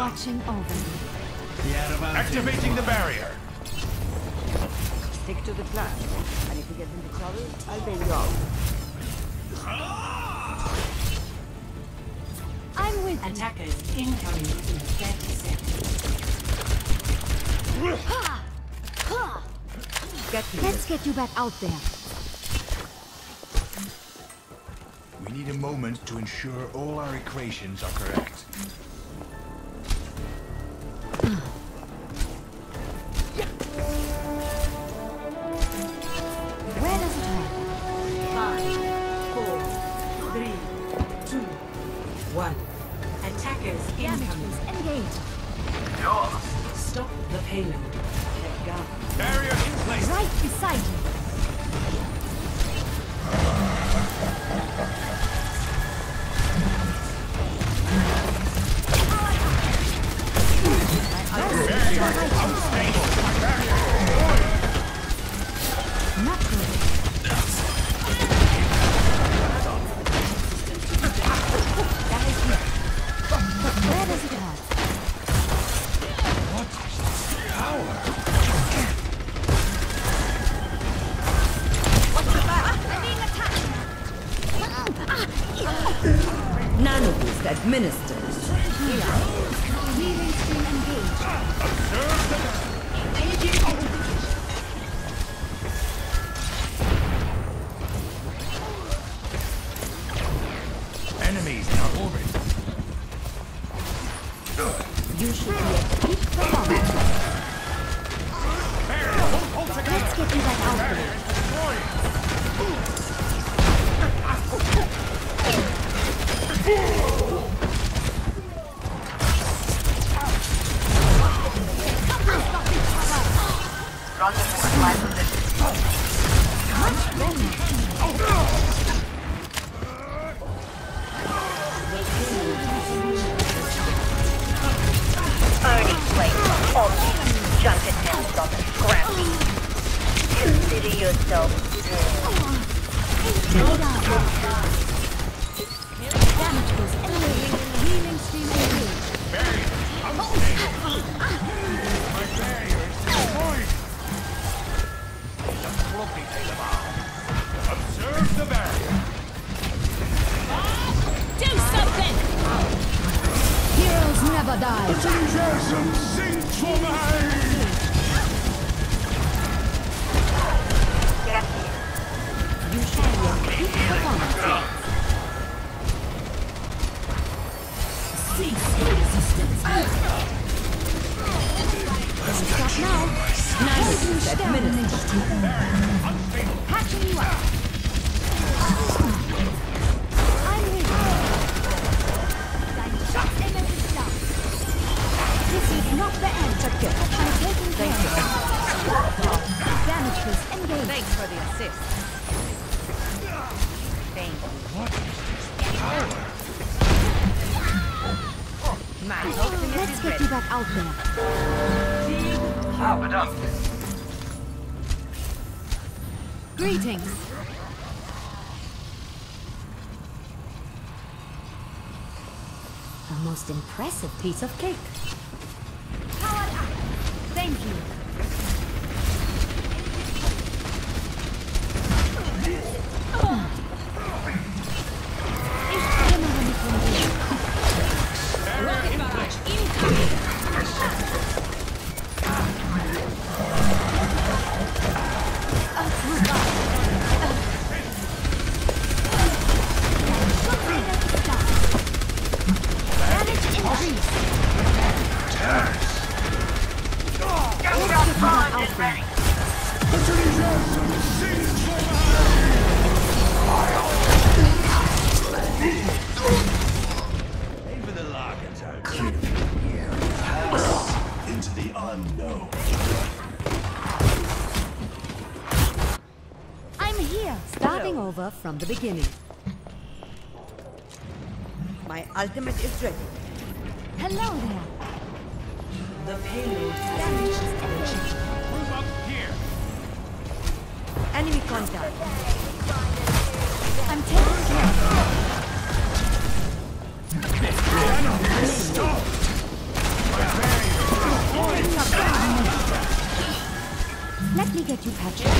watching over you. Activating the barrier. Stick to the plan. And if you get into trouble, I'll bail you out. I'm with you. Attackers incoming in 30 seconds. Get. Let's get you back out there. We need a moment to ensure all our equations are correct. Nanoboost administered. Healing stream engaged. Enemies in our orbit. You should floppy Tailabah. Observe the barrier. Do something! Heroes never die. Enthusiasm, sing for me! Peak performance. Cease. Nanoboost administered. Let's get you back out there. Greetings. A most impressive piece of cake. Powered up. Thank you. Here, starting Hello. over from the beginning. My ultimate is ready. Hello there. The payload damage is Move up here. Enemy contact. I'm taking care of This. Let me get you patched.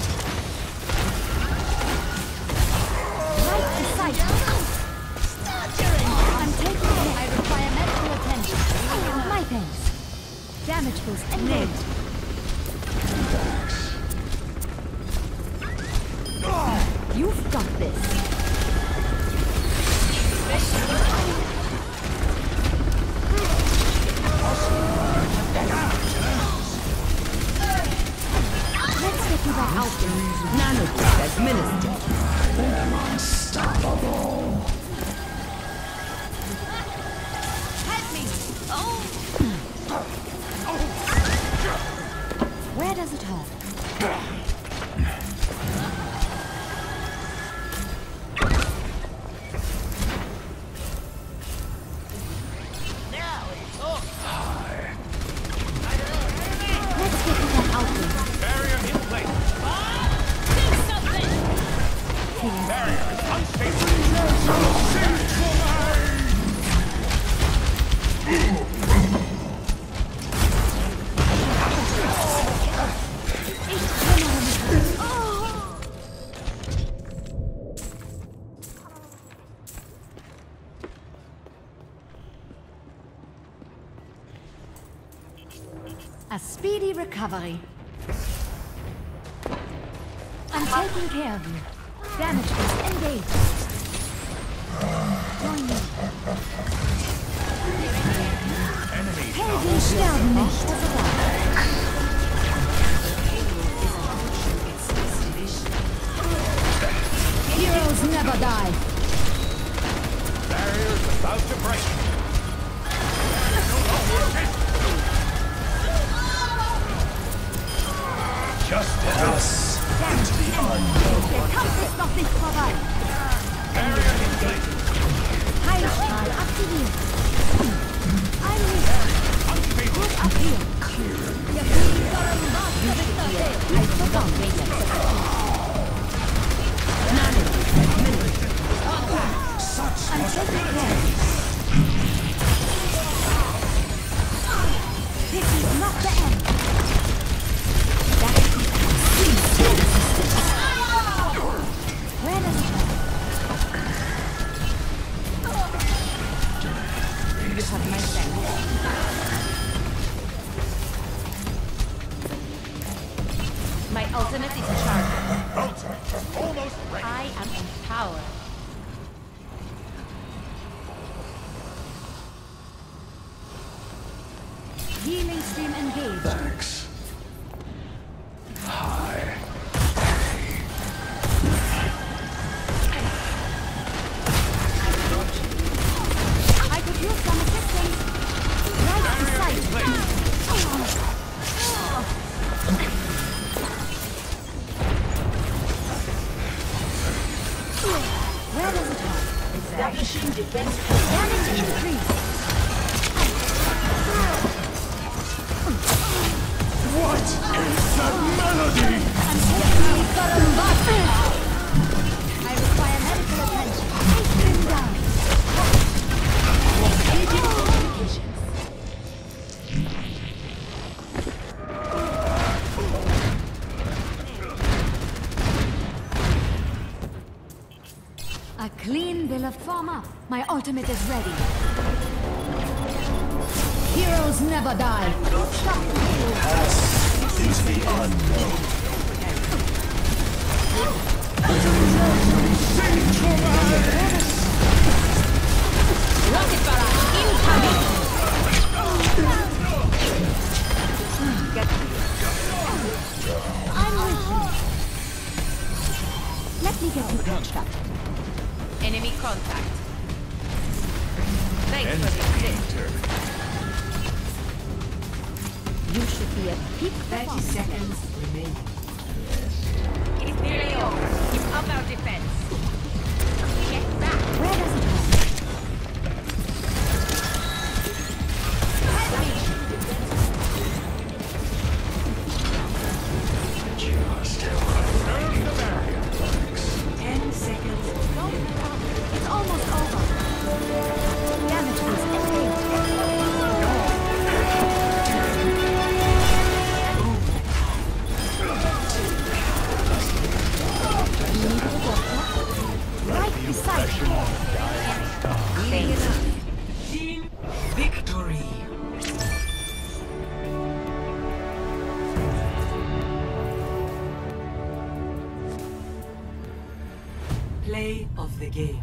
You've got this. Let's get you back out there. Nanotech administered. Help me! Oh! Where does it hurt? A speedy recovery. I'm taking care of you. Damage boost engaged. Join me. Helden sterben nicht. Heroes never die. Barrier's about to break. Der Kampf ist noch nicht vorbei. Heilstrahl aktiviert. Thanks. Hi. I could use some assistance. Right. Where does it hurt? Establishing defense. Damage increase. A clean bill of. My ultimate is ready. Heroes never die. Stop the hero. Into the unknown. Rocket barrage incoming. Get I'm with you. Let me get you patched up. Enemy contact. Thanks And for the assist. Turn. You should be at peak 30 seconds remaining. It's nearly over. Keep up our defense. Play of the game.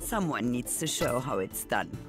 Someone needs to show how it's done.